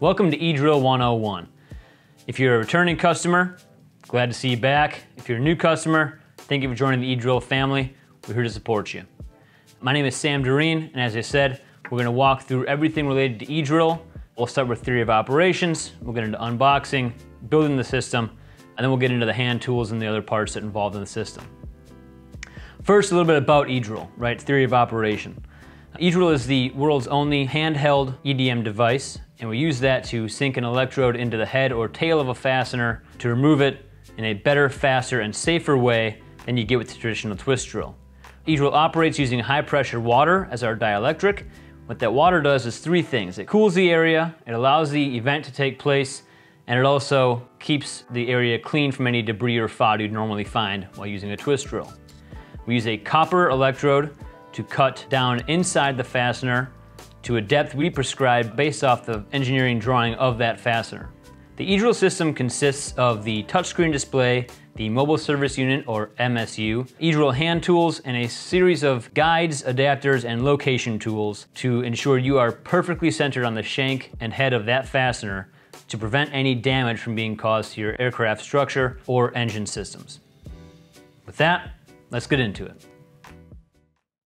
Welcome to eDrill 101. If you're a returning customer, glad to see you back. If you're a new customer, thank you for joining the eDrill family. We're here to support you. My name is Sam Doreen, and as I said, we're gonna walk through everything related to eDrill. We'll start with theory of operations, we'll get into unboxing, building the system, and then we'll get into the hand tools and the other parts that involved in the system. First, a little bit about eDrill, right? Theory of operation. eDrill is the world's only handheld EDM device, and we use that to sink an electrode into the head or tail of a fastener to remove it in a better, faster, and safer way than you get with the traditional twist drill. eDrill operates using high pressure water as our dielectric. What that water does is three things. It cools the area, it allows the event to take place, and it also keeps the area clean from any debris or FOD you'd normally find while using a twist drill. We use a copper electrode to cut down inside the fastener to a depth we prescribe based off the engineering drawing of that fastener. The eDrill system consists of the touchscreen display, the mobile service unit or MSU, eDrill hand tools, and a series of guides, adapters, and location tools to ensure you are perfectly centered on the shank and head of that fastener to prevent any damage from being caused to your aircraft structure or engine systems. With that, let's get into it.